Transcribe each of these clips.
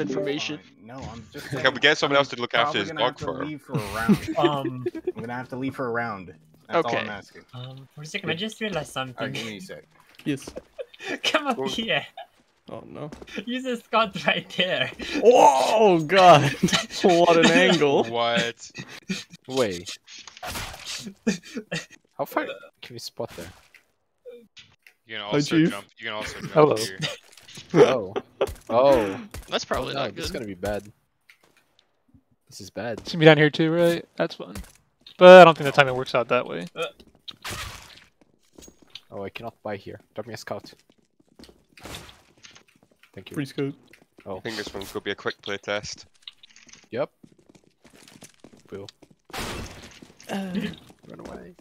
information. No, I'm just. Can we get someone I'm else to look after probably his dog for him? leave for a round. Um, I'm gonna have to leave for a round. That's all Okay. I'm asking. um, for a second, I just realized Alright, something. give me a sec. Yes. Come up Cool. here. Oh no. Use a scout right there. Oh god! what an angle! What? Wait. How far can we spot there? You can Hi, also Chief. jump. You can also jump Hello. here. Oh. Oh. That's probably no, not this is gonna be bad. This is bad. It's gonna be down here too, right? That's fun. But I don't think the timing works out that way. Uh. Oh, I cannot buy here. Drop me a scout. Thank you. Free scope. Oh. I think this one could be a quick play test. Yep. Boo. Uh. Run away.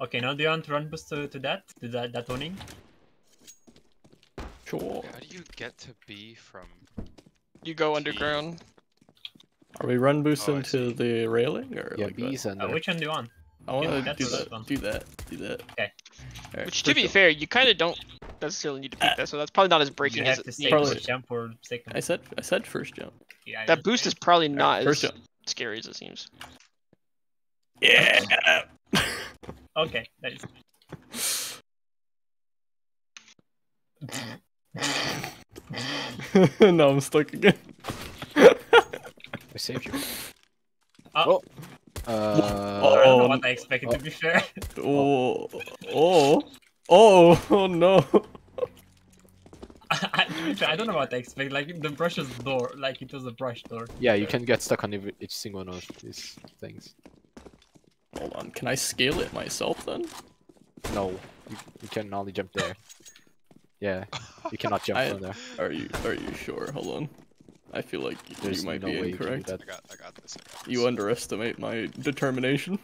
Okay, now do you want to run boost to, to that? To that, that owning? Sure. How do you get to B from? You go underground. Are we run boosting Oh, to the railing or Yeah, like B's Uh, under. which one do you want? I want Yeah, to do the that. one. Do that. Do that. Okay. Alright, Which, to be jump. fair, you kind of don't necessarily need to pick that, so that's probably not as You breaking have as to it say needs. Probably- first jump or second. I said I said first jump. Yeah, That boost is probably not First as jump. scary as it seems. Yeah. Okay, nice. no, I'm stuck again. I saved you. Oh. Uh, I don't know Oh, what I expected to be fair. Oh, oh, oh, oh no. I, to be fair, I don't know what I expect. Like the brush's door, like it was a brush door. yeah, you can get stuck on every, each single one of these things. Hold on, can I scale it myself then? No, you, you can only jump there. Yeah, you cannot jump I- from there. Are you are you sure? Hold on. I feel like There's you might no be way you incorrect. that. I got. I got this. I got this. You underestimate my determination.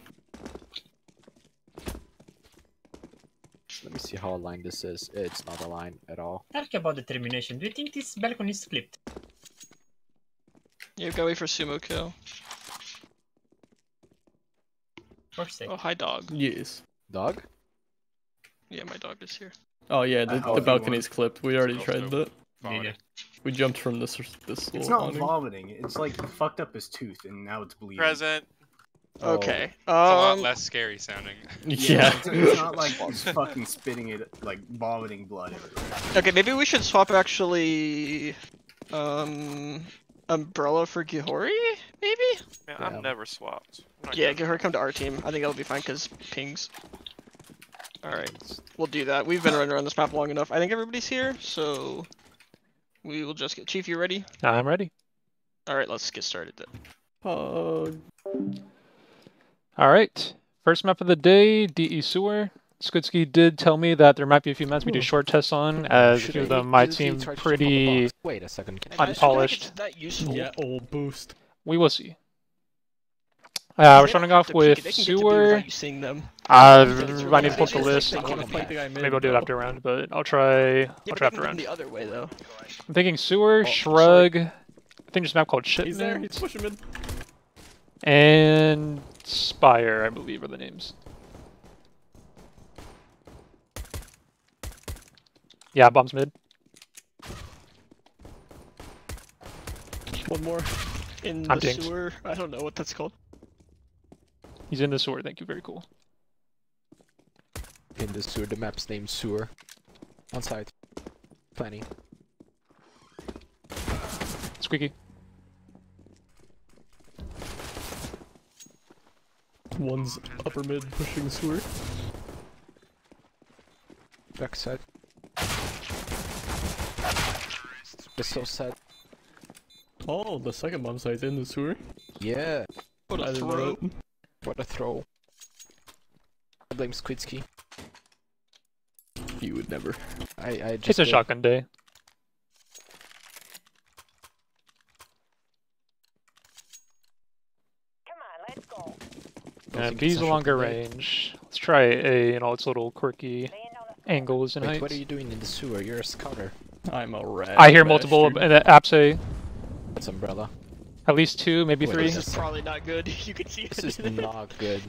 Let me see how aligned this is. It's not aligned at all. Talk about determination. Do you think this balcony is flipped? You gotta wait for sumo kill. For sake. Oh, hi dog. Yes. Dog? Yeah, my dog is here. Oh yeah, the, hope the balcony's clipped. We already tried that. Vomiting. We jumped from this this It's little not awning. vomiting. It's like fucked up his tooth and now it's bleeding. Present. Oh, Okay. It's a lot Um, less scary sounding. Yeah. It's, it's not like he's fucking spitting it, like vomiting blood everywhere. okay, maybe we should swap actually. Um, umbrella for Gihori, maybe. Man, Yeah. I'm never swapped. I'm Yeah, gonna- Gihori come to our team. I think that'll be fine because pings. All right, we'll do that. We've been running around this map long enough. I think everybody's here, so we will just get. Chief, you ready? I'm ready. All right, let's get started then. Uh, All right. First map of the day, DE Sewer. Skutsky did tell me that there might be a few maps we do Hmm. short tests on, as a Should few of I them might seem try to jump on the pretty. Wait a second. Can Unpolished. That useful. yeah, old boost. We will see. Uh, we're starting off with it, they can get to B Sewer. without you seeing them. Uh, It's I really need to pull up the list. like, they I can don't think I made Maybe I'll do it though. after round, but I'll try. Yeah, I'll try after round. The other way though. I'm thinking Sewer, Oh, Shrug. I think there's a map called He's there. He's pushing mid. and Spire, I believe, are the names. Yeah, bombs mid. One more. In I'm the dinged. sewer. I don't know what that's called. He's in the sewer. Thank you. Very cool. In the sewer, the map's named Sewer. On site. Planning. Squeaky. One's upper mid pushing sewer. Back side. It's so sad. Oh, the second bomb site's in the sewer. Yeah. What I a didn't know throw. What a throw. I blame Squidski. You would never. I, I just It's a did. shotgun day. Don't And think B's it's a a longer range. Let's try A and all its little quirky angles and Wait, heights. what are you doing in the sewer? You're a scouter. I'm a red. I hear multiple in the apps eh? A. That's umbrella. At least two, maybe Wait, three. This is probably not good. You can see This is not good.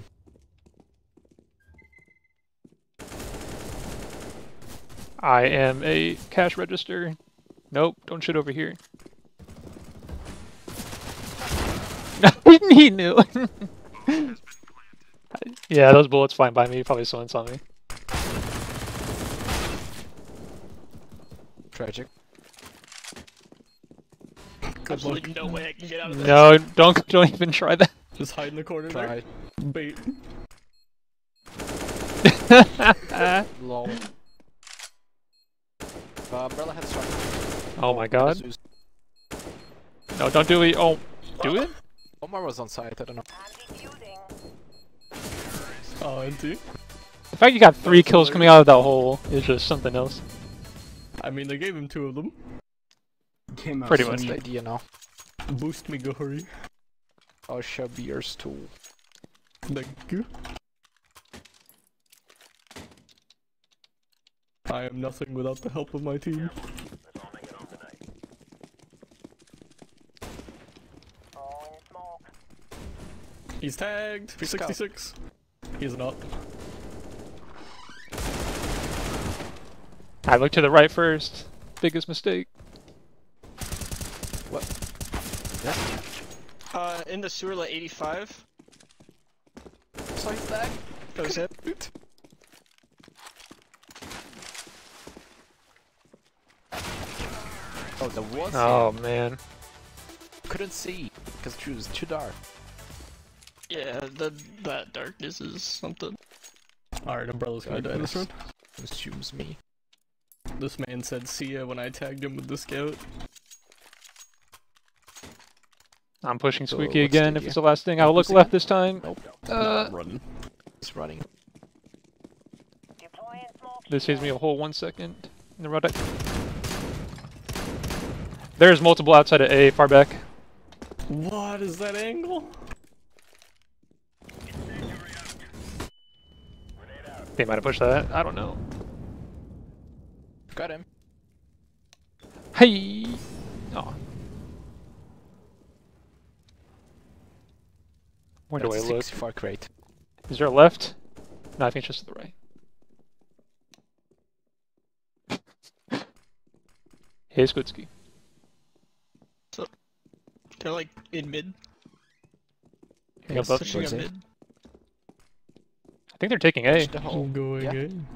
I am a cash register. Nope, don't shit over here. he knew. yeah, those bullets flying by me. Probably someone saw me. Tragic. Absolutely no way I can get out of this. No, don't don't even try that. Just hide in the corner Try. there. Bait. Lol. Uh, umbrella has shot. oh my god. No, don't do it. Oh, do it? Omar was on site, I don't know. Oh, and two. The fact you got three kills coming out of that hole is just something else. I mean, I gave him two of them. Came out Pretty much. What's the idea now? Boost me, Gohari. I shall be yours too. Thank you. I am nothing without the help of my team. He's tagged. Free scout. 66. He's not. I looked to the right first. Biggest mistake. What? Uh, in the sewer, like 85. So back. That was him. Oh, there was. Oh man. Couldn't see because it was too dark. Yeah, the, that darkness is something. Alright, Umbrella's gonna die this Darkness. round. Assumes me. This man said see ya when I tagged him with the scout. I'm pushing Squeaky what's the again if it's the last thing. I'll look left this time. Nope. Uh, running. It's running. this saves me a whole one second. in the road. There's multiple outside of A, far back. What is that angle? They might have pushed that. I don't know. Got him. Hey! Oh. Where do I That's look? 64 crate. Is there a left? No, I think it's just to the right. hey, Skutski. They're like in mid. Yeah, both Pushing towards up A. mid. I think they're taking A. The. I'm going Yeah. in.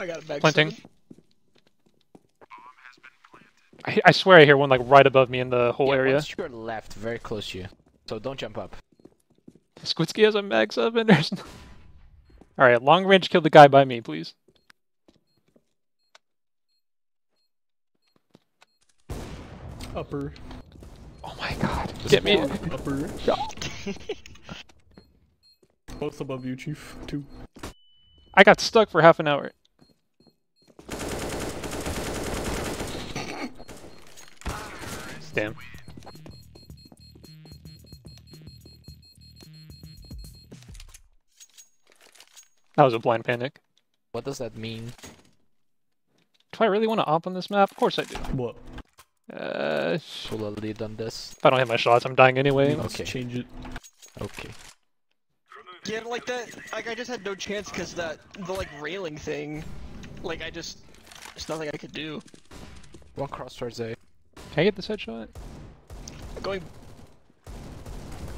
I got a bag. Planting. I, I swear I hear one like right above me in the whole yeah, area. one's your left, very close to you. So don't jump up. Squitsky has a mag sub and there's no... Alright, long range kill the guy by me, please. Upper. Oh my god. Get me. Upper. Both above you, Chief. Two. I got stuck for half an hour. Damn. That was a blind panic. What does that mean? Do I really want to op on this map? Of course I do. What? Uh, Pull a lead on this. if I don't hit my shots, I'm dying anyway. Let's Okay. change it. Okay. Yeah, like that. Like I just had no chance because that the like railing thing. Like I just, there's nothing I could do. One cross towards A. Can I get this headshot? I'm Going.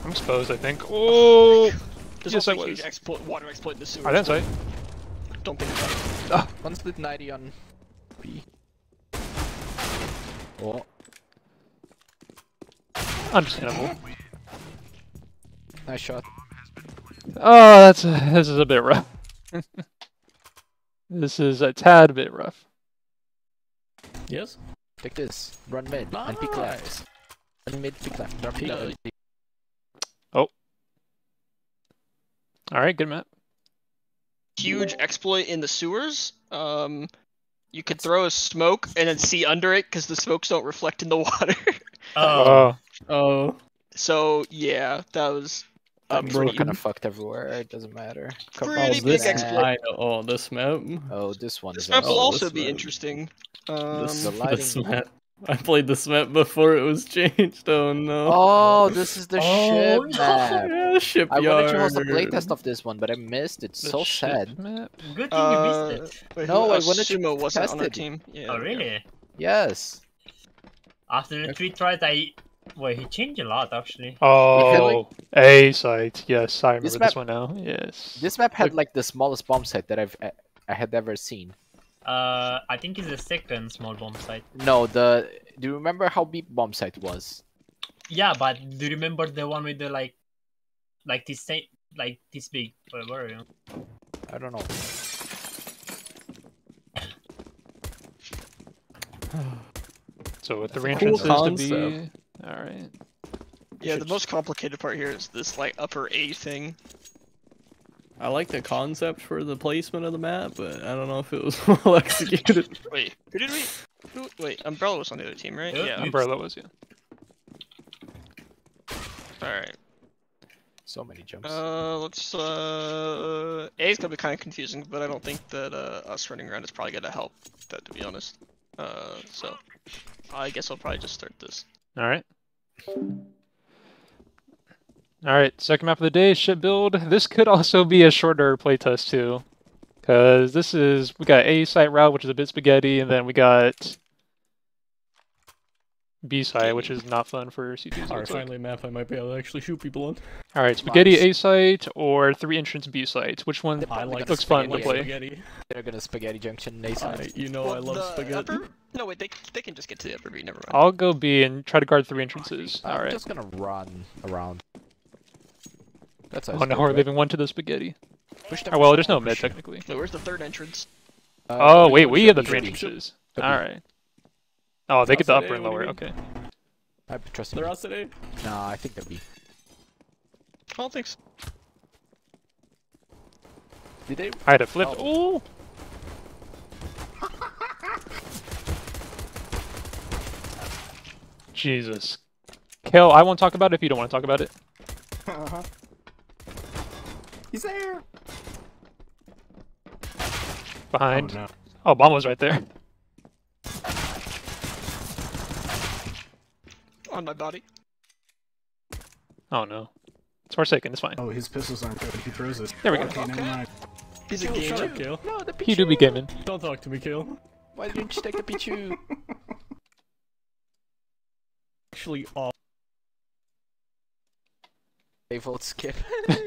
I'm exposed, I think. Oh! There's Yes, also I a huge was. exploit, water exploit in the sewer. Are they inside? Don't think about it. Ah, one split 90 on B. Oh, Understandable. nice shot. Oh, that's a, this is a bit rough. this is a tad bit rough. Yes? Take this. Run mid and peek left. Run mid, peek left. Run Peek left. left. All right, good map. Huge exploit in the sewers. Um, you could throw a smoke and then see under it because the smokes don't reflect in the water. Oh, Oh. so yeah, that was a I'm broken. kind of fucked everywhere. It doesn't matter. Come Pretty oh, big this exploit. Oh, this map. Oh, this one This is map will Oh, also be map. interesting. Um, This, The this map. I played this map before it was changed. Oh no. Oh, this is the Oh, ship map. yeah, shipyard. I wanted to host a playtest of this one, but I missed. It's The so ship sad. Map. Good thing Uh, you missed it. wait, No, who- I uh, wanted to wasn't test on our it. team. Yeah, Oh there we go. really? Yes. After the three tries, I well he changed a lot actually. Oh, A site. Yes, I remember This this, map- one now. Yes. This map had Look- like the smallest bomb site that I've I, I had ever seen. Uh, I think it's the second small bomb site. No, the do you remember how big bomb site was? Yeah, but do you remember the one with the like, like this same, like this big? Where were you? I don't know. So with the That's a cool re-entrances to be. Concept. All right. Yeah, the most complicated part here is this like upper A thing. I like the concept for the placement of the map, but I don't know if it was well executed. Wait, who did we? Who, wait, Umbrella was on the other team, right? Yeah. Yeah. Umbrella was yeah. All right. So many jumps. Uh, let's. Uh, A is gonna be kind of confusing, but I don't think that uh, us running around is probably gonna help that, to be honest. Uh, so I guess I'll probably just start this. All right. All right. Second map of the day, Shipbuild. This could also be a shorter playtest too, because this is we got A site route, which is a bit spaghetti, and then we got B site, which is not fun for CTs. Alright, finally a map I might be able to actually shoot people on. All right, spaghetti Nice. A site or three entrance B site. Which one? I like looks fun to play. Spaghetti. They're gonna spaghetti junction Nason. I, you know I love spaghetti. Upper... No, wait, they they can just get to the upper B. Never mind. I'll go B and try to guard three entrances. I'm All right. just gonna run around. That's Oh no, we're leaving one to the spaghetti. Push Oh, well, there's no mid technically. Wait, where's the third entrance? Uh, oh wait, we have the three entrances. All right. Oh, they get the upper and what do you lower. Okay. I trust They're them. us today. Nah, I think they'll be. I don't think so. Did they? I had a flip. Oh. Ooh. Jesus. Kale, I won't talk about it if you don't want to talk about it. Uh-huh. He's there. Behind. Oh, no. Oh, bomb was right there. On my body. Oh no. It's Forsaken, it's fine. Oh, his pistols aren't good. He throws it. There we go. Okay, never mind. He's a gamer. up, Kale. No, the He do be gaming. Don't talk to me, Kale. Why didn't you take the Pichu? Actually, off. They vote skip.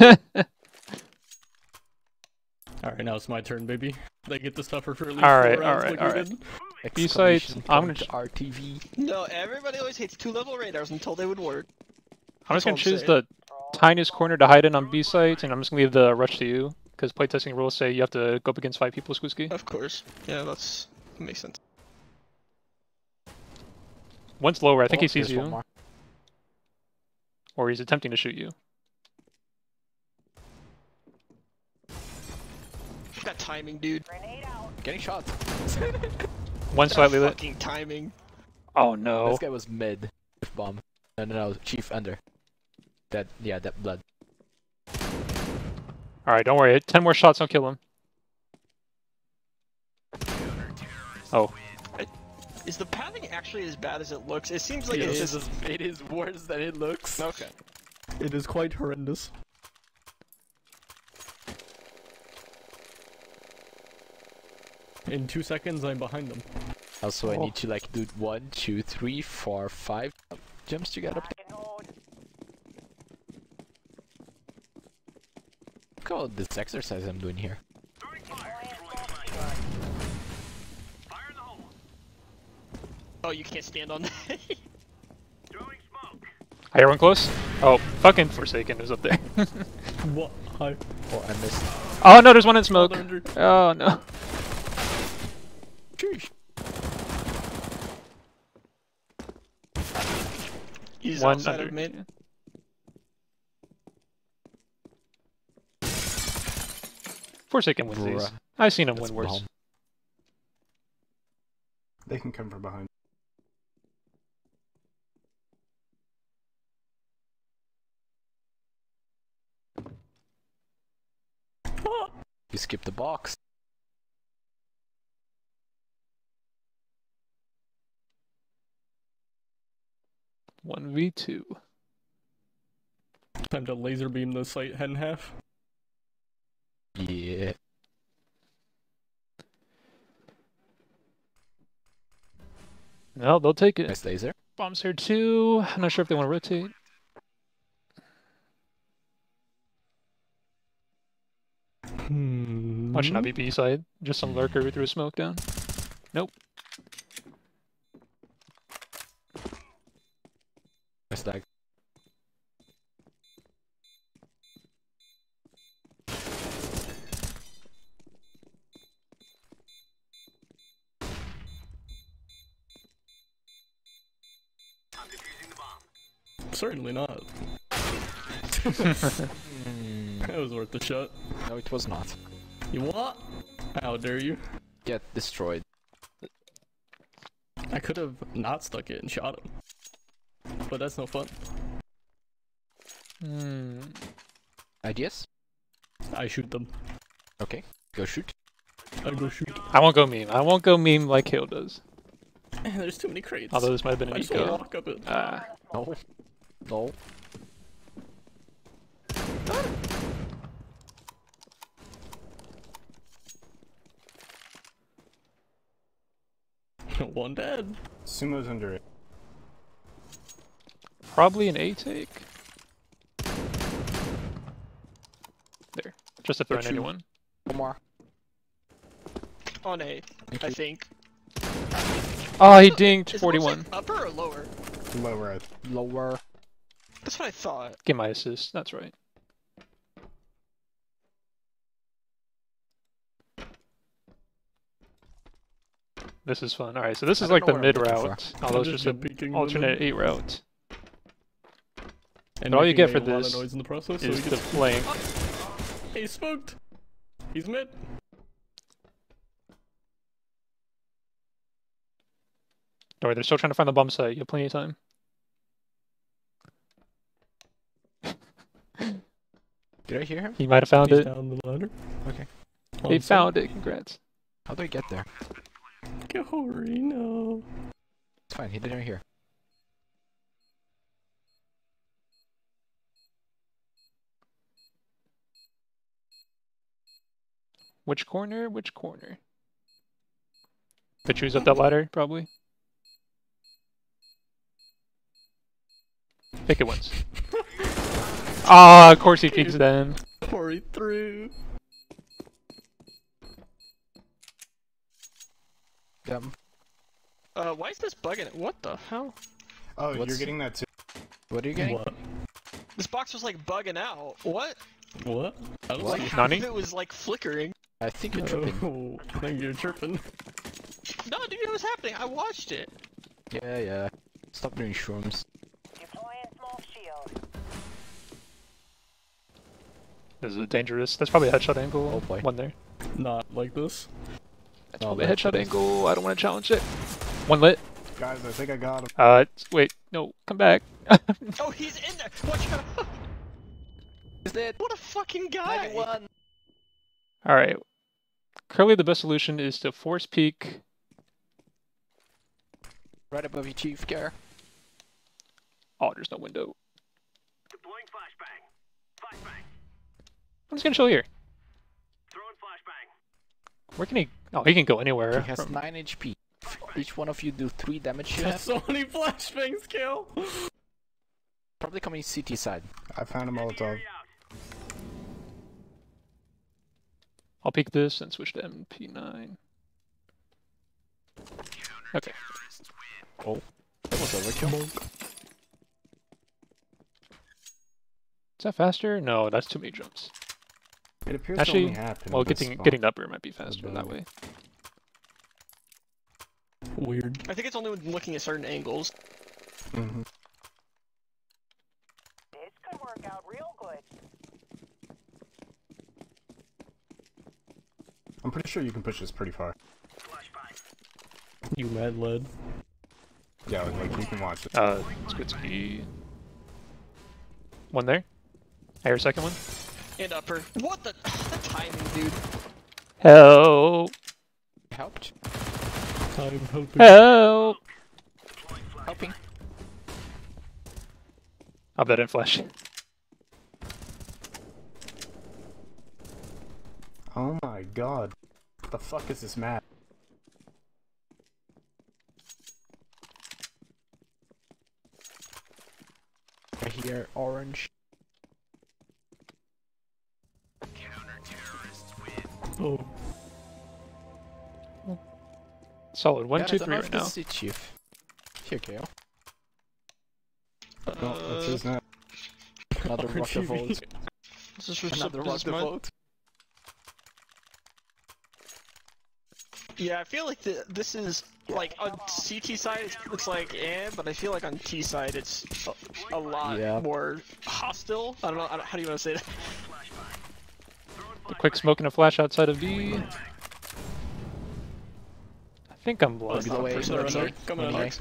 Alright, now it's my turn, baby. They get the stuffer for at least Alright, four rounds alright, like we alright. did. B-sides, I'm gonna RTV. No, everybody always hates two level radars until they would work. I'm That's just gonna choose saying. the tiniest corner to hide in on B site, and I'm just gonna leave the rush to you. Because playtesting rules say you have to go up against five people, Squisky. Of course. Yeah, that's that makes sense. One's lower, I think Oh, he sees there's one you. more. Or he's attempting to shoot you. That timing, dude. Getting shots. One That slightly lit. fucking timing. Oh no. This guy was mid. Bomb. No, no, no. Chief under. That, yeah, that blood. Alright, don't worry. Ten more shots, don't kill him. Oh. Is the pathing actually as bad as it looks? It seems like Yeah, it's it just. it is worse than it looks. Okay. It is quite horrendous. In two seconds, I'm behind them. Also, I Oh. need to like do one, two, three, four, five jumps to get up there. Look at all this exercise I'm doing here. Oh, you can't stand on that. I hear one close. Oh, fucking Forsaken is up there. What? Hi. Oh, I missed. oh no, there's one in smoke. Oh no. Sheesh. He's one outside under. of mid. Forsaken wins these. I've seen him That's win worse. bomb. They can come from behind. You skipped the box. One v two. Time to laser beam the site head in half. Yeah. No, they'll take it. Nice laser. Bombs here too. I'm not sure if they want to rotate. Hmm. Watch not be B side. Just some lurker who threw a smoke down. Nope. Nice lag. Certainly not. That was worth the shot. no, it was not. You what? How dare you? Get destroyed. I could have not stuck it and shot him. But that's no fun. Hmm. Ideas? I shoot them. Okay, go shoot. I go shoot. I won't go meme. I won't go meme like Hale does. There's too many crates. Although this might have been I an just want to eco. walk up it. Ah. No. No. One dead. Sumo's under it. Probably an A take. There. Just to throw in Got anyone. One more. On A, Thank I you. think. Oh, he dinked Is 41. upper or lower? Lower. Lower. That's what I thought. Get my assist. That's right. This is fun. Alright, so this is like the mid route. Although it's just an alternate 8 route. And all you get for a lot this noise in the process, Is he the gets flank. Oh, hey, smoked. He's mid. Don't worry, they're still trying to find the bomb site. You have plenty of time. Did I hear him? He might have found He's it. down the ladder. Okay. He found it. Congrats. How do I get there? Gory, no. It's fine, he didn't hear. Which corner? Which corner? But choose up that ladder, probably. Pick it once. Ah, of course he peeks then. Gory through. Them. Uh, why is this bugging? it? What the hell? Oh, you're getting that too. What are you getting? What? This box was like bugging out. What? What? I don't What? Like see- half of it was like flickering. I think you're tripping. Oh, I think you're tripping. No, dude, it was happening. I watched it. Yeah, yeah. Stop doing shrooms. Deploy a small shield. This is a dangerous. That's probably a headshot angle. Oh boy. One there. Not like this. That's Oh, probably a headshot angle. I don't want to challenge it. One lit. Guys, I think I got him. Uh, wait. No, come back. Oh, he's in there. Watch out. Is that What a fucking guy. All right. Currently, the best solution is to force peek. right above you, Chief? Care. Oh, there's no window. Deploying flashbang. Flashbang. I'm just gonna chill here. Throwing flashbang. Where can he? Oh, he can go anywhere. He has from- 9 HP. Each one of you do 3 damage to him. That's so many flashbangs, kill. Probably coming CT side. I found a Molotov. I'll pick this and switch to MP9. Okay. Oh, that was overkill. Is that faster? No, that's too many jumps. It appears Actually, to only happen. Well, getting spot. getting the upper might be faster that way. Weird. I think it's only when looking at certain angles. Mhm. This could work out real good. I'm pretty sure you can push this pretty far. You mad lad. Yeah, like you can watch it. Uh, Squitsky. One there. I hear second one. And upper. What the? the timing, dude. Help! Helped. I'm hoping. Help! Helping. I'll bet it flash. Oh my god. What the fuck is this map? I hear orange. Solid. One, Yeah, two, three right now. this is Chief. Here, KO. No, that's his map. Another rock the RGB. vote. This is for Another this rock is the mine. vote. Yeah, I feel like the, this is like on CT side it's, it's like eh, but I feel like on T side it's a, a lot Yeah. more hostile. I don't know. I don't, how do you want to say that? A quick smoke and a flash outside of B. I think I'm blood. Below A, person below or A, Coming below on A.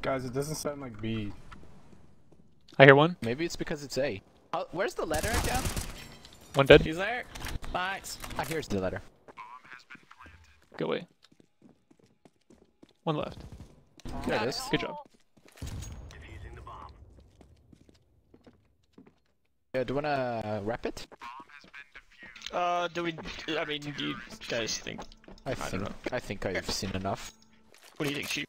Guys, it doesn't sound like B. I hear one. Maybe it's because it's A. Oh, where's the letter again? One dead. He's there. Thanks. Ah, here's the letter. Go away. One left. There it is. Good job. Yeah, do you wanna wrap it? Uh, do we? I mean, do you guys think? I don't think know. I think I've seen enough. What do you think, Sheep?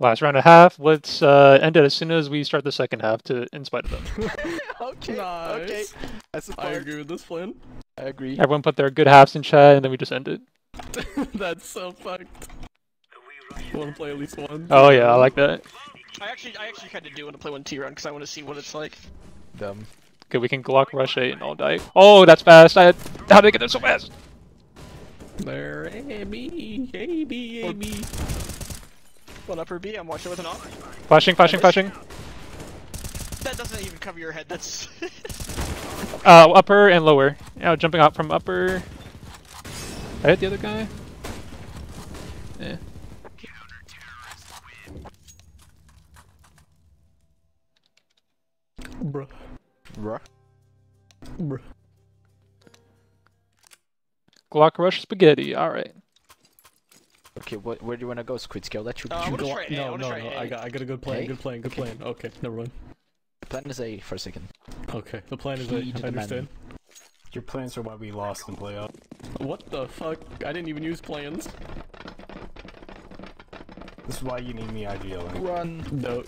Last round and a half. Let's uh, end it as soon as we start the second half. To in spite of them. okay. Nice. Okay. I I agree with this plan. I agree. Everyone put their good halves in chat, and then we just end it. That's so fucked. Want to play at least one? Oh yeah, I like that. I actually, I actually kind of do want to play one T round because I want to see what it's like. Dumb. Good, we can Glock rush eight and all die. Oh, that's fast. I how did I get there so fast? There, A B, A B, A B. One upper B. I'm watching with an off. Flashing, flashing, flashing. That doesn't even cover your head. That's. Uh, upper and lower. Now jumping out from upper. I hit the other guy. Yeah. Counter terrorist win. Bruh, Bruh. bruh. Glock rush spaghetti. All right. Okay, what, where do you wanna go, Squid I'll let you Uh, I Go try on- A, I No, no, try no. A. I got, I got a good plan. A? Good plan. Good Okay. plan. Okay, never mind. Plan is A for a second. Okay, the plan is Key A. to I the understand. Your plans are why we lost in playoff. What the fuck? I didn't even use plans. This is why you need me IGLing. Run. No.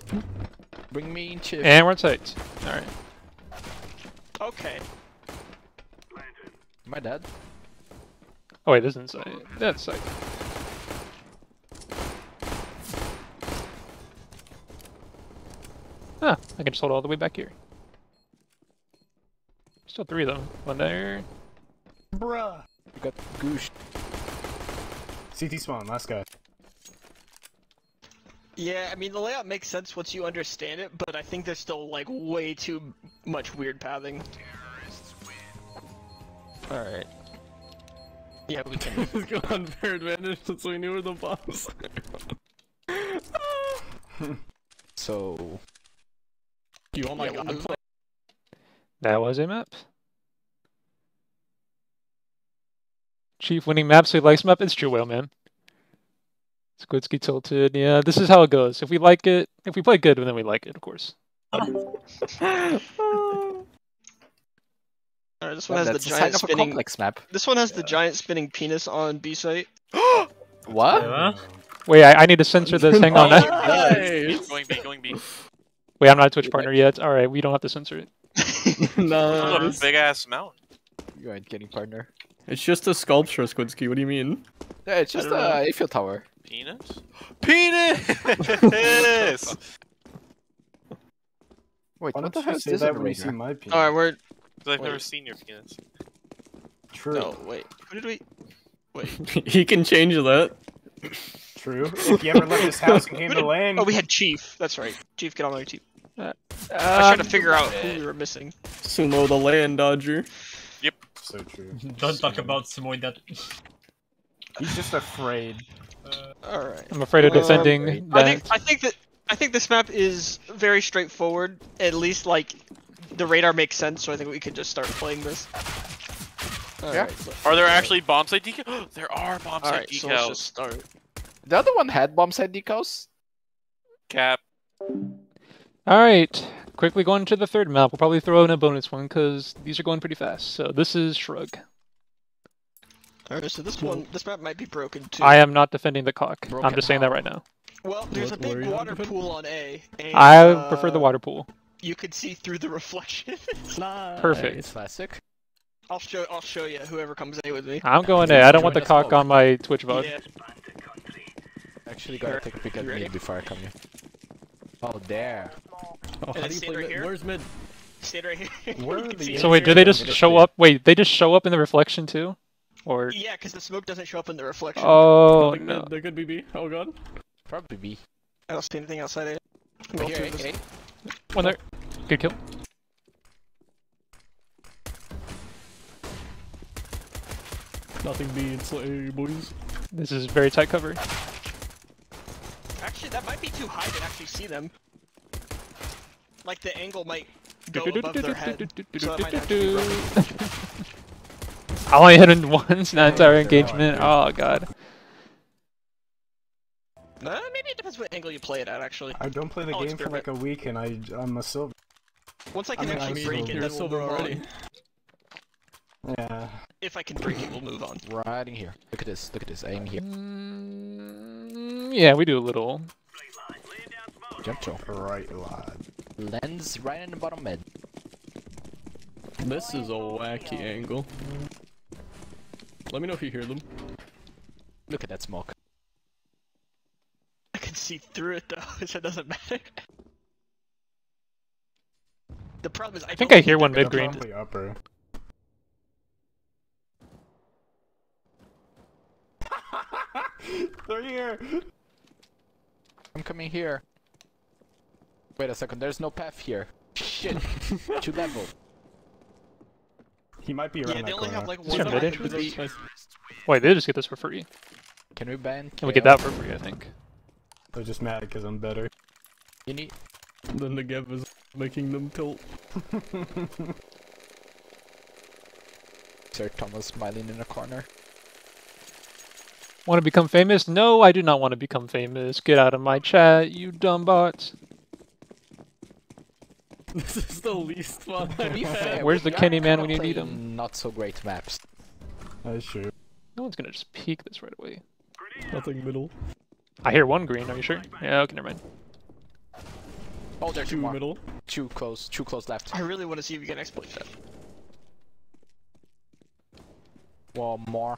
Bring me in, Chip. And we're on site. All right. okay. My dad. Oh wait, this isn't site. That's site. Ah, I can just hold all the way back here. Still three of them. One there. Bruh. You got Goosh. CT spawn, last guy. Yeah, I mean the layout makes sense once you understand it, but I think there's still like way too much weird pathing. All right. Yeah, we can. Let's go unfair advantage since we knew where the bombs. So you want my Yeah, we'll god move. That was a map. Chief winning map, so he likes map. It's true, whale man. Squidski tilted. Yeah, this is how it goes. If we like it, if we play good, then we like it, of course. Alright, this one well, has the that's a sign giant spinning. complex map. This one has the giant spinning penis on B site. What? Yeah. Wait, I, I need to censor this. Hang on. I- Nice. Going B, going B. Wait, I'm not a Twitch partner yet. All right, we don't have to censor it. no, nice. big ass mountain. You ain't getting partner. It's just a sculpture, Squidski. What do you mean? Yeah, it's just don't know. a Eiffel Tower. Penis? Penis! Wait, Why what the you hell is say this that when you see my penis? Alright, we're. I've Wait. never seen your penis. True. No, wait. Who did we? Wait. he can change that. True. If you ever left this house and came to land, Oh, we had Chief. That's right. Chief, get on my Chief. I was Um, trying to figure out who we were missing. Sumo the land dodger. Yep. So true. Don't talk about Sumo in that. He's just afraid. Alright. I'm afraid of Um, defending I think I think that I think this map is very straightforward. At least like the radar makes sense, so I think we can just start playing this. Alright, so- Are there actually bomb site decals? there are bomb site Alright, so let's just start. The other one had bomb side decals. Cap. Alright, quickly going to the third map. We'll probably throw in a bonus one because these are going pretty fast. So this is Shrug. Alright, so this one, this map might be broken too. I am not defending the cock. I'm just saying that right now. Well, there's What- a big water pool on A. And, I prefer the uh, water pool. You can see through the reflection. Nice. Perfect. Classic. I'll show. I'll show you. Whoever comes A with me. I'm going A. I don't want the cock on my Twitch VOD. Yeah. Actually, gotta Here. take a peek at me before I come here. Oh, there. Oh, And how do you play right here? Where's mid? Stand right here. Where are the So wait, do they just show up? Wait, they just show up in the reflection too? Or Yeah, because the smoke doesn't show up in the reflection. oh Nothing no. There could be B. Oh god. Probably B. I don't see anything outside A. I'm here, through this- eh? One there. Good kill. Nothing B. It's A, boys. This is very tight cover. Actually, that might be too high to actually see them. Like the angle might go above their head. So that might actually broken. I only hit him once in that entire engagement. Oh god. Uh, maybe it depends what angle you play it at. Actually, I don't play the I'll game for like a week and I I'm a silver. once I I can mean, I actually mean, break it, then a we'll silver move already. on. Yeah. If I can break it, we'll move on. Right in here. Look at this. Look at this. Aim here. Mm, yeah, we do a little. Jump throw. Right lad. Lens right in the bottom mid. This is a wacky angle. Let me know if you hear them. Look at that smoke. I can see through it though, so it doesn't matter. The problem is, I, I think I hear one mid green. Probably upper. They're here. I'm coming here. Wait a second. There's no path here. Shit. Two level. He might be around Yeah, they that only corner. have like one there mid to entrance? the- Nice. Wait, they just get this for free. Can we ban? Can we get that for free, I think. They're just mad because I'm better. You need. Then the Gev is making them tilt. Sir Thomas smiling in a corner. Want to become famous? No, I do not want to become famous. Get out of my chat, you dumb bots. This is the least fun To be I've fair, had. Where's the Kenny man when you need him? Not so great maps. That's true. No one's gonna just peek this right away. Nothing middle. I hear one green, are you sure? Yeah, okay, never mind. Oh, there's two Two more. middle. Too close. Too close left. I really want to see if you can exploit that. One more.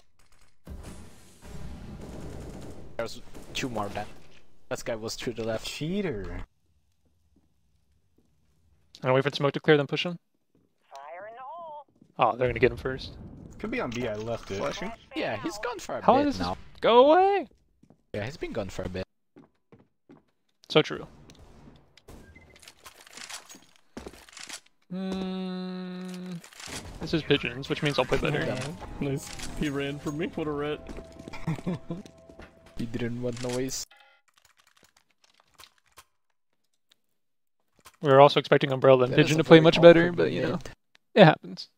There's two more then. This guy was to the left. Cheater. I'm gonna wait for the smoke to clear, then push him. Fire in the hole. Oh, they're gonna get him first. Could be on B. I left it. Flashing. Yeah, he's gone for a How bit is now. Go away! Yeah, he's been gone for a bit. So true. Hmm. This is pigeons, which means I'll play better. Nice. He ran from me. What a rat. He didn't want noise. We were also expecting Umbrella and Pigeon to play much better, but you know, it happens.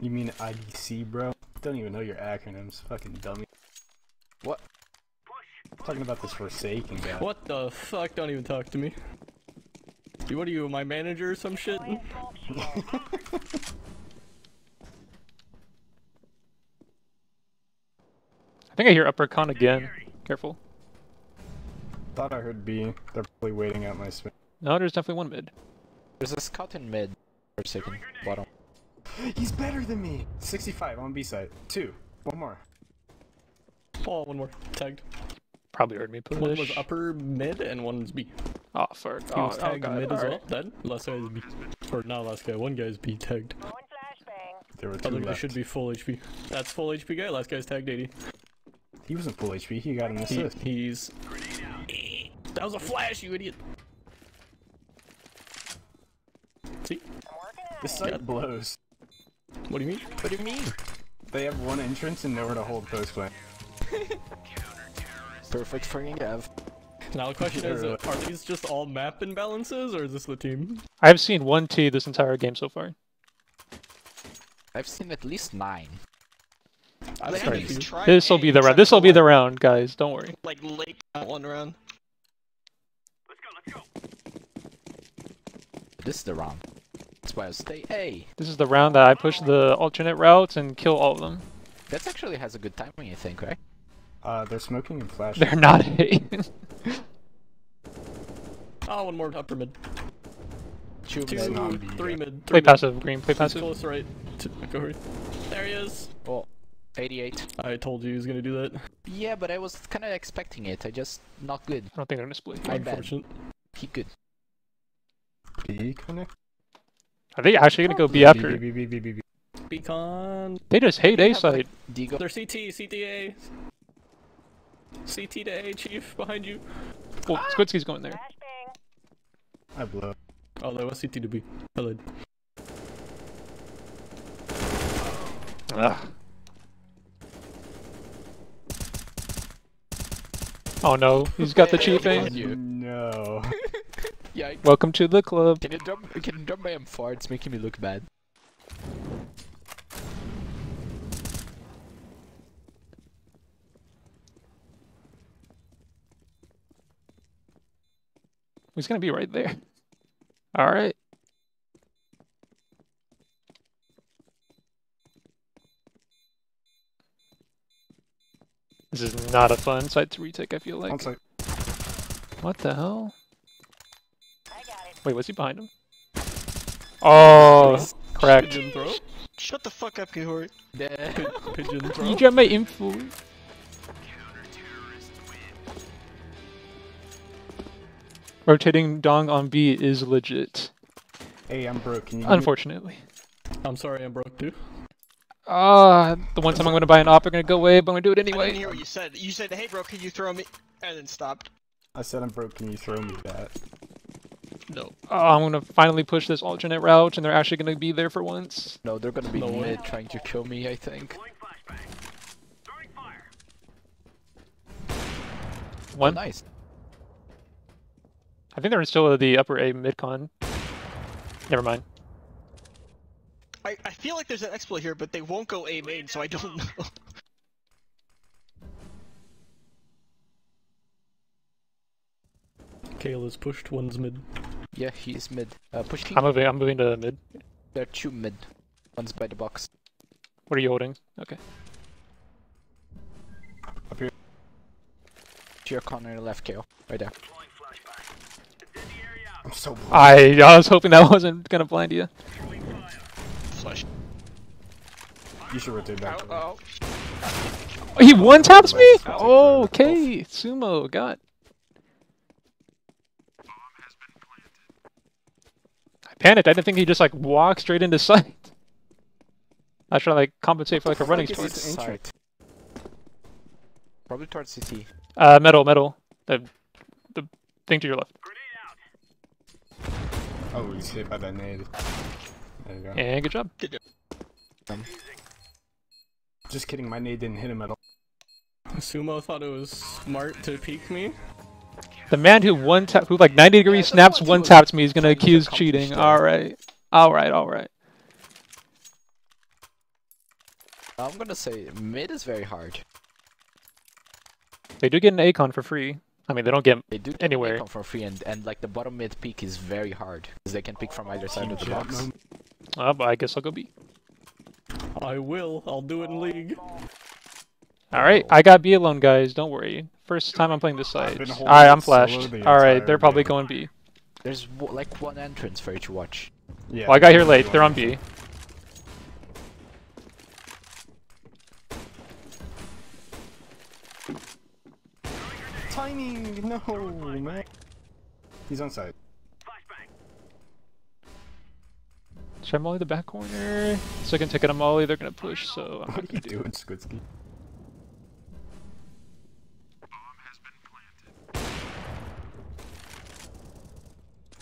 You mean IDC, bro? Don't even know your acronyms. Fucking dummy. What? I'm Talking about this Forsaken guy. What the fuck? Don't even talk to me. What are you, my manager or some shit? I think I hear Upper Con again. Careful. Thought I heard B. They're probably waiting out my spin. No, there's definitely one mid. There's a scout in mid. For a second. Bottom. He's better than me. 65 on B side. Two. One more. Oh, one more. Tagged. Probably heard me push. One was upper mid and one's B. Oh, fuck. He Oh, was oh tagged god. mid as well. alright. Dead. Last guy is B. Or not last guy. One guy's B tagged. There were two Other guy left. should be full HP. That's full HP guy. Last guy's tagged 80. He wasn't full HP. He got an He, assist. he's. That was a flash, you idiot. See? This site blows. What do you mean? What do you mean? They have one entrance and nowhere to hold post plant. Perfect for Gav. Now the question is, uh, are these just all map imbalances, or is this the team? I've seen one T this entire game so far. I've seen at least nine. I've seen a haven't few. tried This will be the round. This will be the round, guys. Don't worry. Like late one round. This is the round. That's why I stay A. This is the round that I push the alternate routes and kill all of them. That actually has a good timing, I think, right? Uh, they're smoking and flashing. They're not A. Oh, one more upper mid. Two, Two, mid. not B, three yeah. mid. play Three passive, green. Play He's passive. close right. To, go right. There he is. Oh, 88. I told you he was gonna do that. Yeah, but I was kind of expecting it. I just not good. I don't think they're gonna split. My bad. Unfortunate. He good. B connect. Are they actually gonna go B B, after? B, B, B, B, B. Beacon. They just hate They A have, like, side. They're CT, CTA. CT to A, Chief, behind you. Oh, ah, well, Squidski's going there. I blow. Oh, that was CT to B. I lied. Ugh. Oh no, he's got the cheat Hey, vein. No. Yeah. Welcome to the club. Can you drop? Can you drop my M4? It's making me look bad. He's gonna be right there. All right. This is not a fun site to retake. I feel like. On site. What the hell? Wait, was he behind him? Oh, correct. Pigeon throw. Shut the fuck up, Kihori. Yeah. Pigeon You got my info. Rotating dong on B is legit. Hey, I'm broke. Can you give me- Unfortunately. I'm sorry, I'm broke too. Ah, the one time I'm gonna buy an op, I'm gonna go away, but I'm gonna do it anyway. I didn't anyway. hear what you said. You said, "Hey, bro, can you throw me?" and then stopped. I said I'm broke. Can you throw me that? No. Oh, uh, I'm gonna finally push this alternate route, and they're actually gonna be there for once. No, they're gonna be No way. mid trying to kill me. I think. One. Oh, nice. I think they're still at the upper A mid-con. Never mind. I, I feel like there's an exploit here, but they won't go A main, so I don't know. Kale is pushed, one's mid. Yeah, he's mid. Uh, push King. I'm moving. I'm moving to mid. There are two mid. One's by the box. What are you holding? Okay. Up here. To your corner left, KO. Right there. I'm so broke. I I was hoping that wasn't gonna blind you. Flash. You should rotate back. to me. Oh, he one taps me. Oh, okay. Sumo got. Panicked. I didn't think he just like walk straight into sight. I was trying to like compensate for like a running fuck is sprint. this? Probably towards CT. Uh, metal, metal. The the thing to your left. Oh, he's hit by that nade. There you go. And good job. Good job. Um, just kidding. My nade didn't hit him at all. Sumo thought it was smart to peek me. The man who one tap, who like 90 degree snaps one was taps me is gonna accuse cheating. All right, all right, all right. I'm gonna say mid is very hard. They do get an Acon for free. I mean, they don't get. They do take Anywhere. Come for free, and, and like the bottom mid peak is very hard because they can pick from either side of the box. moment. Uh, but I guess I'll go B. I will. I'll do it in league. All right, I got B alone, guys. Don't worry. First time I'm playing this side. been All holding right, it I'm flashed. the All right, they're probably game. going B. There's w- like one entrance for you to watch. Yeah. Well, I got here late. They're on B. Timing! No, man. He's on side. Should I molly the back corner? so I Second ticket, a molly. They're gonna push, so I'm What are you doing, Squidski?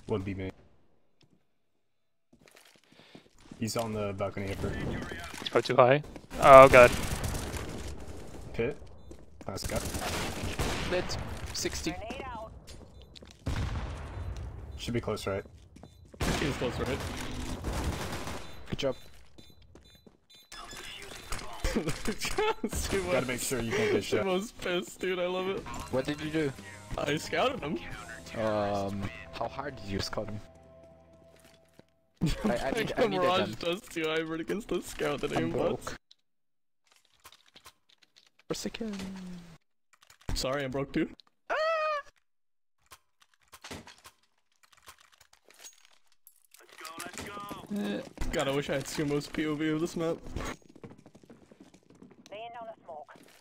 One be me. He's on the balcony upper. It's probably too high. Oh god. Pit. Last guy. Mid 60. Should be close, right? He's close, right? Good job. Sumo, Gotta make sure you can get shot. Sumo's pissed, dude. I love it. What did you do? I scouted him. Um, how hard did you scout him? I, I need, I need a Mirage gun. does too. I run against the scout that I'm broke. For a second. Sorry, I'm broke too. Eh, God, I wish I had Sumo's POV of this map.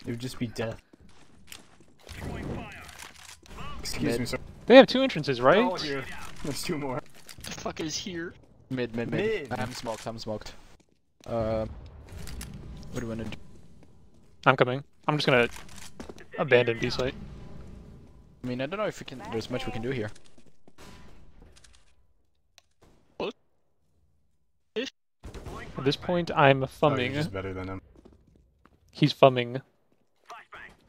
It would just be death. Excuse Mid. me, sir. They have two entrances, right? Oh, here. There's two more. The fuck is here? Mid, mid, mid. Mid. I'm smoked, I'm smoked. Uh, what do you wanna do? I'm coming. I'm just gonna abandon B site. I mean, I don't know if we can. There's much we can do here. At this point, I'm Oh, you're fumming. just better than him. He's fumming.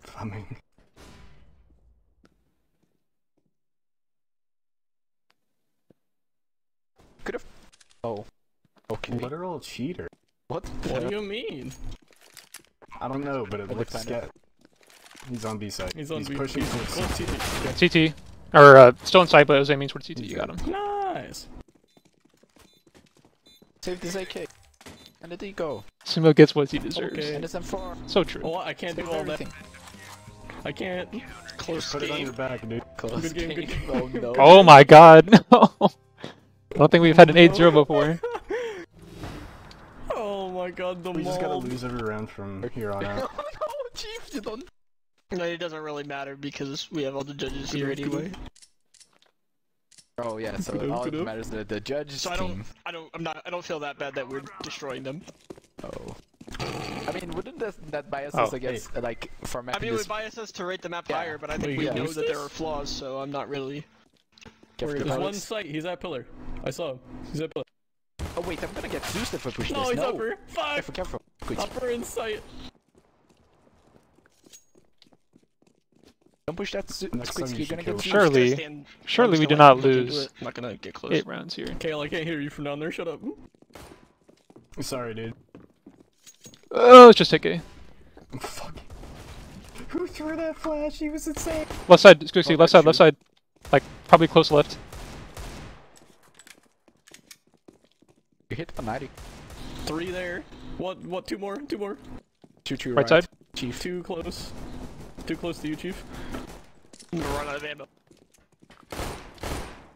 Fumming. Oh. Okay. Literal cheater. What? What do you mean? I don't know, but it Look looks kind scat. He's on B side. He's on B. pushing he's towards. CT. CT. Or, uh, still inside, but I was aiming towards CT. You got him. Nice. Save this AK. And the deco. Sumo gets what he deserves. Okay. And it's M4. So true. Oh, I can't do Save all that. I can't. Close Put it on your back, dude. Close Good game, good game. game. Oh no. Oh my god, no! I don't think we've had an 8-0 before. Oh my god, the We just gotta lose every round from here on out. oh no, Chief, you don't. No, it doesn't really matter because we have all the judges here Good, good. anyway. Oh yeah, so Good up, all that matters is the, the judge's So I don't, team. I don't, I'm not, I don't feel that bad that we're destroying them. Oh. I mean, wouldn't that, that bias Oh, us against, uh, like, for I mean, it this would bias us to rate the map Yeah. higher, but I Wait, think we you know that there are flaws, so I'm not really. Careful There's about one it. site. He's at pillar. I saw him. He's at pillar. Oh wait, I'm gonna get Zeus if I push No, this. he's no! upper. Five. Careful, careful. Quick. Upper in sight. Don't push that Zeus. Next time you You're gonna get him. Zeus. I'm just gonna Surely- Surely we do not let them look into lose. I'm not gonna get close. 8 rounds here. Kale, I can't hear you from down there. Shut up. Sorry, dude. Oh, let's just take A. Fuck. Who threw that flash? He was insane. Left side, excuse Oh, left side, left side. Like, probably close left. You hit 190. Three there. What? What? Two more. Two more. Two to your Right side. Chief. Too close. Too close to you, chief. I'm gonna run out of ammo.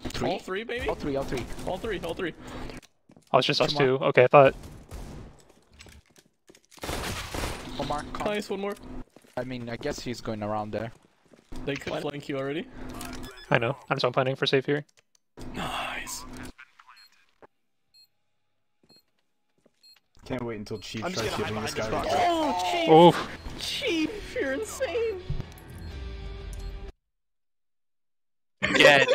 Three? All three, baby. All three, all three. All three. All three. Oh, it's just us Come two. Okay, I thought. Omar, come. Nice. One more. I mean, I guess he's going around there. They could flank you already. I know. I'm so planning for safe here. Nice. Can't wait until Chief I'm just starts gonna hide giving this behind guy. this rock. Oh, chief. Oh, Chief, you're insane. Again.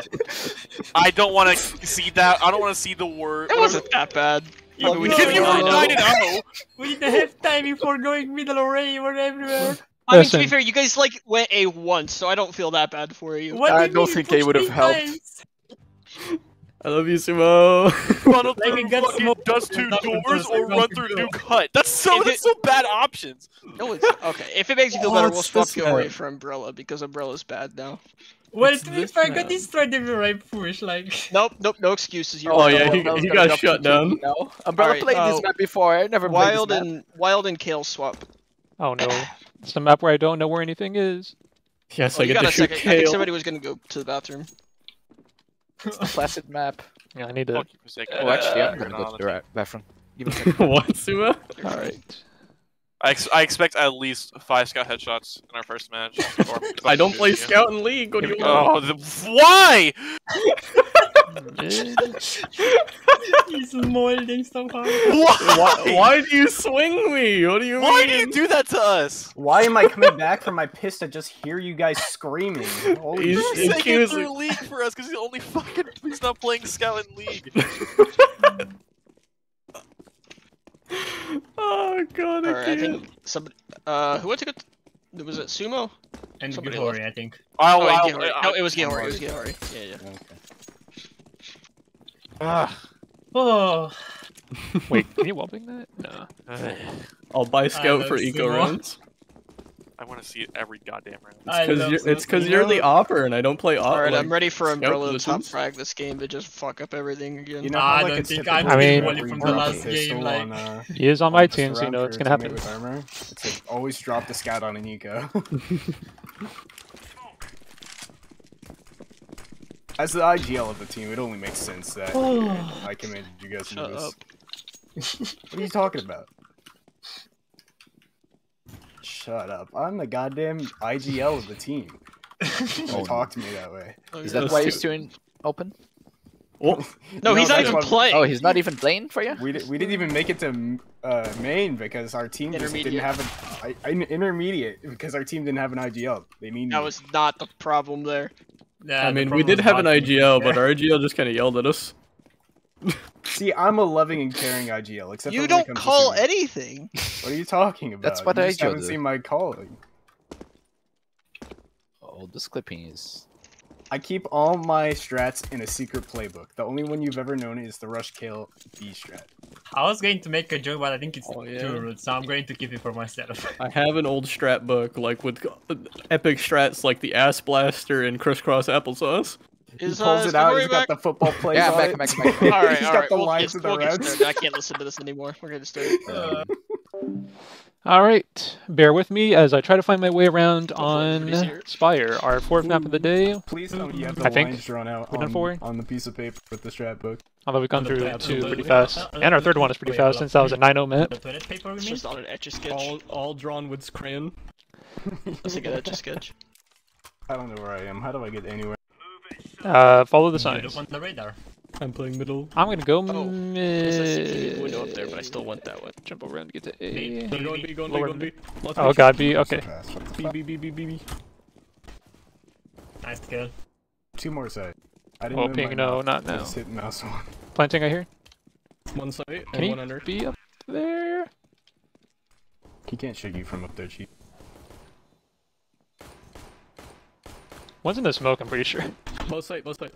I don't want to see that. I don't want to see the word. It wasn't that bad. Even oh. we if didn't you were 9 0. We didn't have time before going middle array or everywhere. I mean, to be fair, you guys like went A once, so I don't feel that bad for you. What I do don't think they would have helped. I love you, Sumo. Run Like through it fucking dust two doors or run through go. new cut. That's so If that's it- so bad options. No, it's, okay. If it makes you feel better, we'll swap you away map? for Umbrella because Umbrella's bad now. Well, It's to be fair, I got map. destroyed every right push. Like, Nope, nope, no excuses. You're Oh, right. yeah, he- he got shut down. Chief now. Umbrella Alright, played uh, this map before. I never played Wild this map. and Wild and Kale swap. oh no. It's the map where I don't know where anything is. Yes, Oh, I you get got to a shoot second. I think somebody was gonna go to the bathroom. It's the placid map. Yeah, I need to. Fuck you for a second. Oh, actually, I'm gonna go to the right bathroom. Give me a second. what, Sumo? Alright. I, ex- I expect at least five scout headshots in our first match. I don't play Yeah. Scout in League. What do you want? Oh, the, why? he's molding so hard. Why? Why, why do you swing me? What do you Why mean? do you do that to us? Why am I coming back from my piss to just hear you guys screaming? Holy He's- He's shit. taking through league for us because he's only fucking he's not playing scout in league. Oh god, I Alright, can't. think somebody. Uh, who went to go? Was it Sumo? And Somebody Gihori, I think. I'll, Oh, I'll, Gihori. I'll- No, it was Gihori. It was Gihori. Yeah, yeah. Ugh. Oh, Wait, can you wallbang that? No. I'll buy Scout for eco Sumo. rounds. I want to see it every goddamn round. It's because you're, it's 'cause Smoky. you're the opper and I don't play op. Alright, like, I'm ready for scout Umbrella to top frag this game to just fuck up everything again. You know, I how, like, don't it's think I'm to getting drop from a the pistol last game, on, uh, He is on my team, so you know it's gonna happen. With armor. It's like always drop the scout on an eco. As the IGL of the team, it only makes sense that I commanded you guys to do this. What are you talking about? Shut up. I'm the goddamn IGL of the team. Don't Oh, talk to me that way. Is that why he's doing open? Oh, No, he's not even playing. Oh, he's not even playing for you? We, di- we didn't even make it to uh, main because our team just didn't have an I, I- intermediate because our team didn't have an IGL. They mean That was not the problem there. Yeah, I mean, we did have an bot. IGL, but our IGL just kind of yelled at us. See, I'm a loving and caring IGL, except You for don't call anything. What are you talking about? That's what you I just do. haven't seen my calling. Oh, this clipping is. I keep all my strats in a secret playbook. The only one you've ever known is the rush kill B strat. I was going to make a joke, but I think it's Oh, yeah. too rude, so I'm going to keep it for myself. I have an old strat book, like with uh, epic strats like the ass blaster and crisscross applesauce. Is he pulls uh, it out. Stefori He's got the football plays Yeah, on back, it. back, back, back. All right, He's all got right. the we'll lines get, of the we'll get I can't listen to this anymore. We're gonna start. Uh, All right, bear with me as I try to find my way around Go for it, on. Spire, our fourth map of the day. Please tell me you have the I think lines drawn out on, for. on the piece of paper with the strat book. Although we've gone the through two pretty fast, and our third one is pretty wait, fast since that was a 9-0 map. the toilet paper, you It's just on an etch a sketch. All, all drawn with crayon. That's a good etch a sketch. I don't know where I am. How do I get anywhere? Uh, follow the You signs. don't want the radar. I'm playing middle. I'm gonna go Oh, There's a secret mid. window up there, but I still went that way. Jump around to get to B. A. Go going B, going B, going B. Left Oh reach. god, B. Okay. fast. What the B, fuck? B, B, B, B, B. Nice kill. Two more side. I didn't Oh, ping. No, mouse. not I now. just hit mouse one. Planting. I hear. One side Can and he one under. be up there? He can't shoot you from up there, cheap. One's in the smoke. I'm pretty sure. Both side, both side.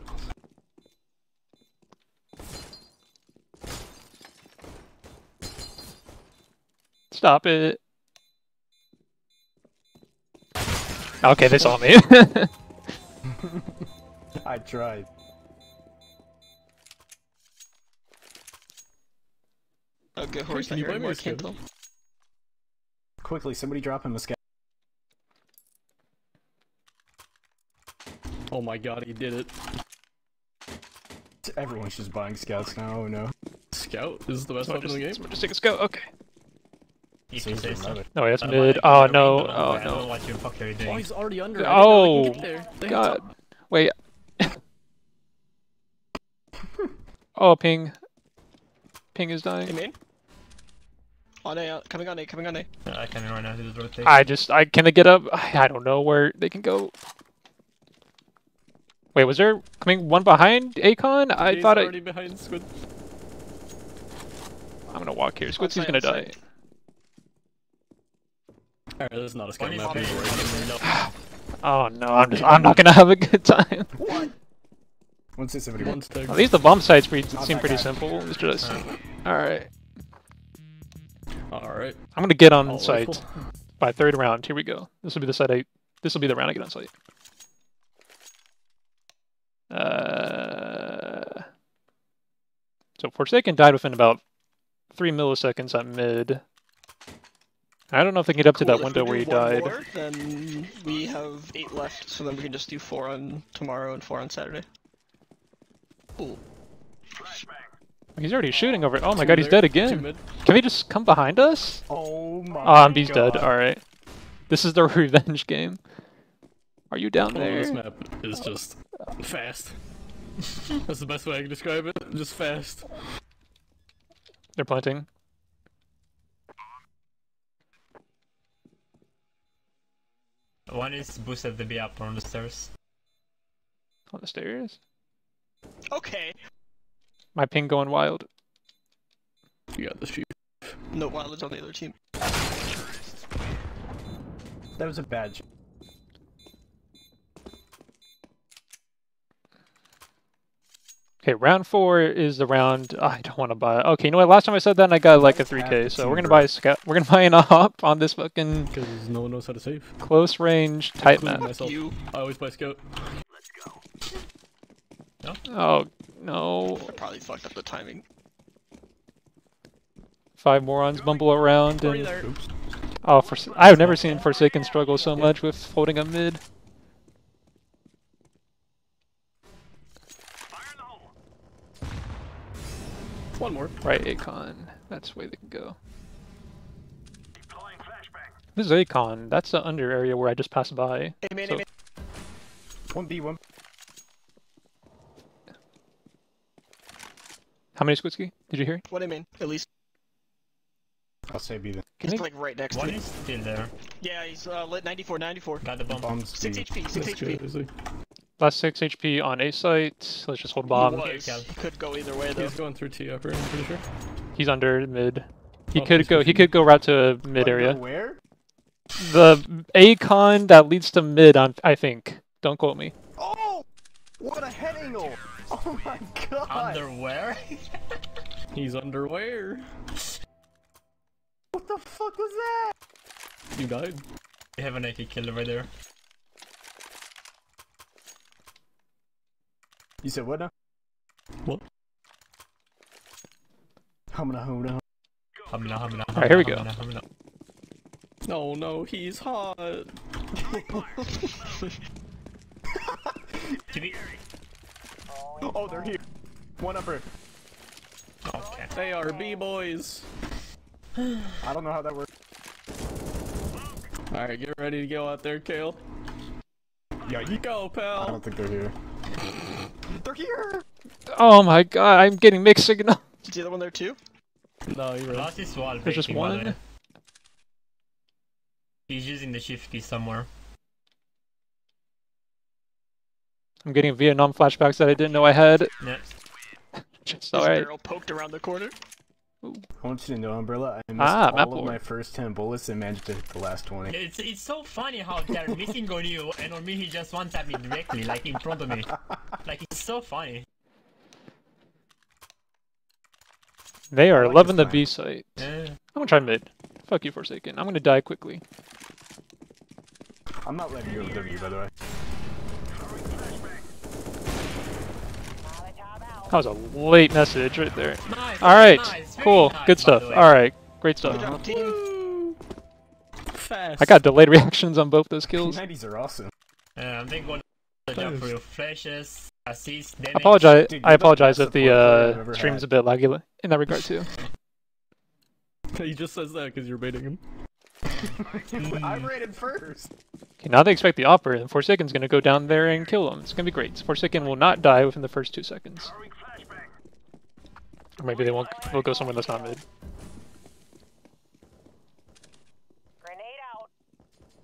Stop it. Okay, they saw me. I tried. Good horse. Can you buy me anymore. a Can't skin? tell. Quickly, somebody drop him a scout. Oh my god, he did it. Everyone's just buying scouts now. Oh no. Scout is the best weapon in the just, game. someone just take a scout. Okay. If you so. another. No, that's Uh, mid. why- Oh no. window? Oh I don't know no. what you fuck are you Oh, he's already under. Oh, I didn't know he get there. God. Wait. oh, ping. Ping is Hey, dying. man. On A, coming on A, coming on A. I can't run out of this rotation. I just, I can I get up. I I don't know where they can go. Wait, was there coming one behind Akon? I He's thought I. already behind Squid. I'm gonna walk here. Squidsy's gonna on die. Side. Alright, this is not a scout map. mid, anymore. one is low. Oh no, I'm just, I'm not gonna have a good time. Once it's somebody. One stag. At least the bomb sites pretty, Not seem pretty guy. simple. It's just, Uh, all right. Alright. I'm gonna get on All site rifle. by third round. Here we go. This will be the site I. This will be the round I get on site. Uh. So Forsaken died within about three milliseconds at mid. I don't know if they can get up to that window where he died. More, then we have eight left, so then we can just do four on tomorrow and four on Saturday. Cool. He's already shooting over. Oh my Two god, he's there, dead again. Can we just come behind us? Oh my. Oh, um, he's God. dead. Alright. This is the revenge game. Are you down Oh, this map is just fast. That's the best way I can describe it. Just fast. They're planting. One is boosted to be up on the stairs. On the stairs. Okay. My ping going wild. You got this chief. No, Wild is on the other team. That was a bad. Okay, round four is the round. I don't want to buy. Okay, you know what? Last time I said that, I got like a 3k. So we're gonna buy a scout. We're gonna buy an op on this fucking Because no one knows how to save. close range tight Including map. myself. You. I always buy scout. Let's go. No? Oh no! I probably fucked up the timing. Five morons bumble around and oh, for I've never seen Forsaken struggle so much with holding a mid. One more. Right, Akon. That's the way they can go. This is Akon. That's the under area where I just passed by. Hey man, So- hey man. One B, one. How many Squidski? Did you hear? What I mean, at least I'll say B then. Can he's I- like right next One to me. is still there. Yeah, he's uh, lit 94, 94. Got the bomb. Bombs Six B. HP, six That's HP. Good, is he? Last six HP on A site. Let's just hold He bomb. was. He could go either way though. He's going through T upper, I'm pretty sure. He's under mid. He Oh, could go. He could go right to mid area. Where? The Akon that leads to mid. On I think. Don't quote me. Oh! What a head angle! Oh my god! Underwear? He's underwear. What the fuck was that? You died. we have an AK killer right there. You said what now? What? Humna humna. Hamna, hamna, hamna, Alright, here we go. hamna, hamna. No, no, he's hot. TV. Oh, they're here. One upper. Okay. They are B boys. I don't know how that works. Alright, get ready to go out there, Kale. Yeah, you Go, pal. I don't think they're here. They're here! Oh my god! I'm getting mixed signal. Is the other one there too? No, you're right. Last is wall There's just breaking, by the one? way. He's using the shift key somewhere. I'm getting Vietnam flashbacks that I didn't know I had. Yeah. Just His alright. barrel poked around the corner. I want you to know, Umbrella, I missed Ah, all of lore. my first 10 bullets and managed to hit the last 20. It's it's so funny how they're missing on you and on me he just one tapped me directly, like in front of me. Like it's so funny. They are like loving the B site. Yeah. I'm gonna try mid. Fuck you, Forsaken. I'm gonna die quickly. I'm not letting you go to W, by the way. That was a late message right there. Nice. Alright, nice, cool. nice, Good stuff. Alright, great Good stuff. job, team. I got delayed reactions on both those kills. 90s are awesome. Yeah, I'm thinking the job for your flashes, assists, damage. I apologize. Dude, I apologize best if the support player uh, stream's had. a bit laggy in that regard too. He just says that because you're baiting him. I rated first! Okay, now they expect the opera, and Forsaken's gonna go down there and kill him. It's gonna be great. Forsaken will not die within the first two seconds. Or maybe they won't. They'll go somewhere that's not mid. Grenade out.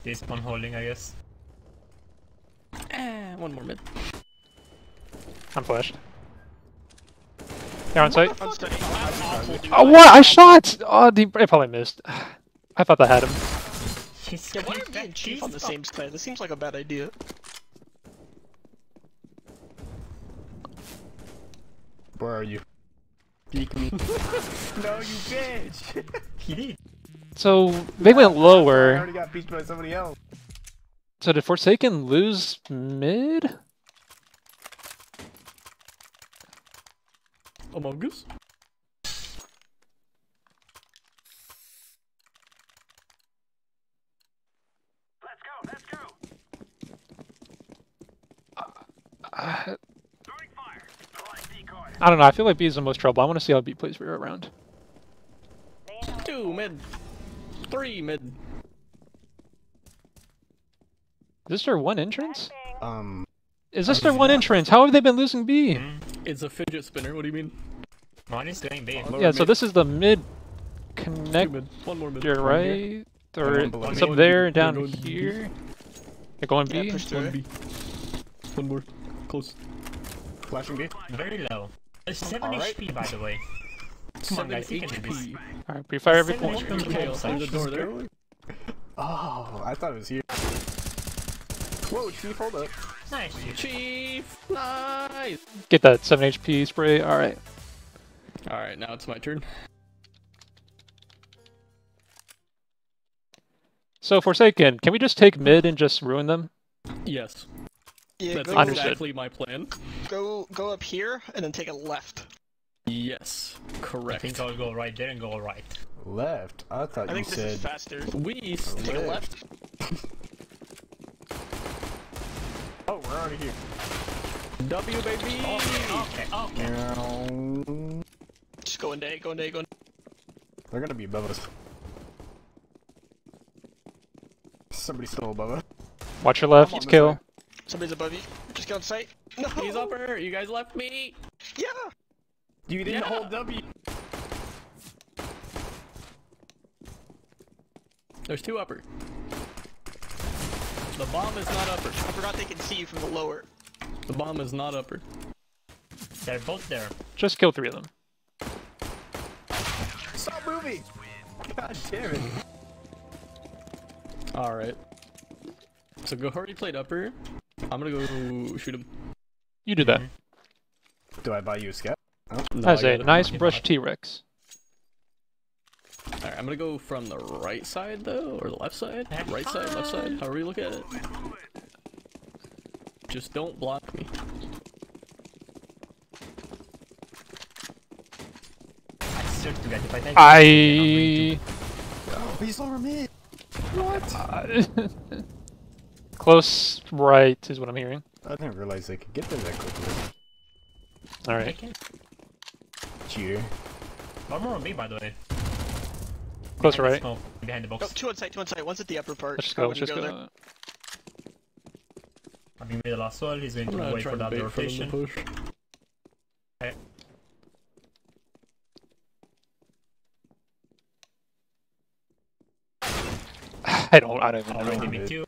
This one holding, I guess. Eh, one more mid. I'm flashed. They're on site. I'm awful. Oh what? I shot. Oh, the I probably missed. I thought that had him. He's, Yeah, why are me and Chief on the same side? This seems like a bad idea. Where are you? Peek me. no, you bitch! He did. So they went I lower. already got beat by somebody else. So did Forsaken lose mid? Among Us? Uh, I don't know. I feel like B is the most trouble. I want to see how B plays for a round. Two mid. Three mid. Is this their one entrance? Um, Is this their one entrance? How have they been losing B? Hmm. It's a fidget spinner. What do you mean? One is doing B. Lower Yeah, so this is the mid Two connector, mid. One more mid. right? Or one below it's me. up there, They're down going B. here. They're going B? push through One. B. One more. Close. flashing B. Very low. It's 7 Alright. HP by the way. Come on guys, you can do this. Alright, pre-fire every Seven point. HP. Kale, through the door there. Oh, I thought it was here. Whoa, Chief, hold up. Nice. Chief! Nice! Get that 7 HP spray. Alright. Alright, now it's my turn. So, Forsaken, can we just take mid and just ruin them? Yes. Yeah, That's go, Understood. exactly my plan. go go up here and then take a left. Yes. Correct. I think I'll go right there and go right. Left. I thought I you think this said is faster. We Take a left. Oh, we're already here. W baby! Okay, okay. Meow. Just go in day, go in day, go in. They're gonna be above us. Somebody stole above us. Watch your left, I'm kill. Way. Somebody's above you. Just get on sight. No. He's upper! You guys left me! Yeah. You didn't Yeah. hold W. There's two upper. The bomb is not upper. I forgot they can see you from the lower. The bomb is not upper. They're both there. Just kill three of them. Stop moving! God damn it. Alright. So Gohari played upper. I'm gonna go shoot him. You do that. Do I buy you a scout? No, That's a nice brush. T-Rex. Alright, I'm gonna go from the right side though, or the left side? Right side, left side, however you look at it. Just don't block me. I swear to God, if I take I. He's over me. Close right is what I'm hearing. I didn't realize they could get there that quickly. Alright. Okay. Cheater. One more on me, by the way. Close Behind the right. smoke, Behind the Oh, box. two on sight, two on sight. One's at the upper part. Let's just go, let's wouldn't just there. go. I'm in middle as well. He's going I'm to gonna wait try for to that bait for them to rotation. push. I don't, I don't even know. Already mid. with you.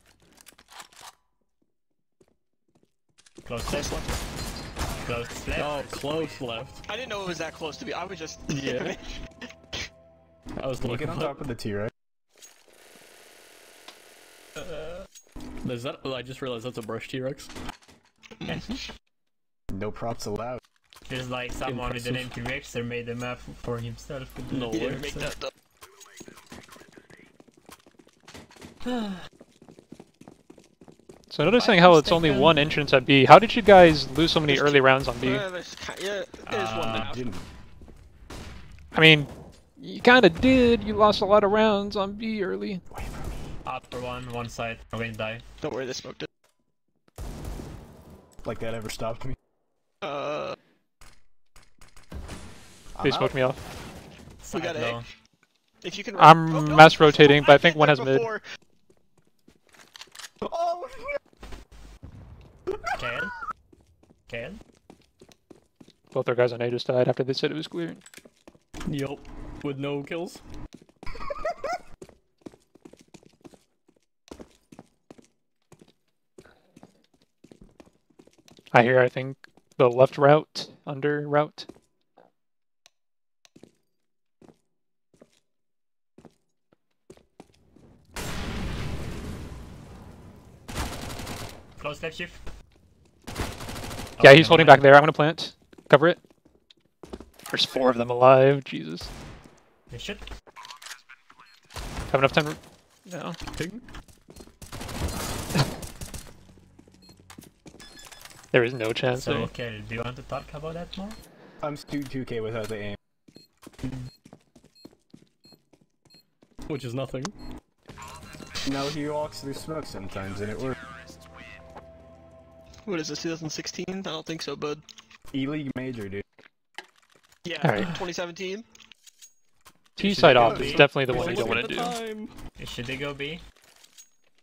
Close left. Close left. Oh, close left. I didn't know it was that close to be. I was just. Yeah. I was Can looking get on top of the T, right? Uh, is that? I just realized that's a brush T-Rex. No props allowed. There's like someone with the name Impressive. T-Rex that made the map for himself. No he way. didn't make that though. So noticing how it's only one entrance at B. How did you guys lose so many early rounds on B? Uh, there's yeah, there's Uh, now. I mean, you kind of did. You lost a lot of rounds on B early. Upper one, one side. I'm going to die. Don't worry, they smoked it. Like that ever stopped me. Uh, They smoked out. me off. We got Side A. if you can. I'm oh, no, mass rotating, but I I've think one there has mid. before. Oh, Kale. Can? Both our guys on A just died after they said it was clear. Yup. With no kills. I hear, I think, the left route, under route. Close left shift. Yeah, he's holding back there. I'm gonna plant. Cover it. There's four of them alive. Jesus. They should. Have enough time? No. Ping. There is no chance. So, okay, do you want to talk about that more? I'm stu 2k without the aim. Which is nothing. No, he walks through smoke sometimes, and it works. What is this? 2016? I don't think so, bud. E-League Major, dude. Yeah, Alright. 2017. T-side go off is definitely the one you don't want to do. Time. Should they go B?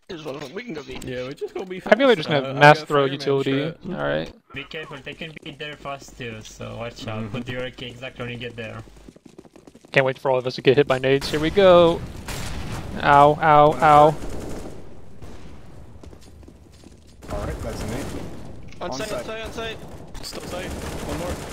Here's one of them. We can go B. Yeah, we just go be I feel like we just gonna Uh, have mass throw utility. Alright. Be careful, they can be there fast too, so watch out. Put your AK exactly when you get there. Can't wait for all of us to get hit by nades. Here we go. Ow, ow, ow. Alright, that's an aim. On, on site, side. on site, on site. Still site. One more.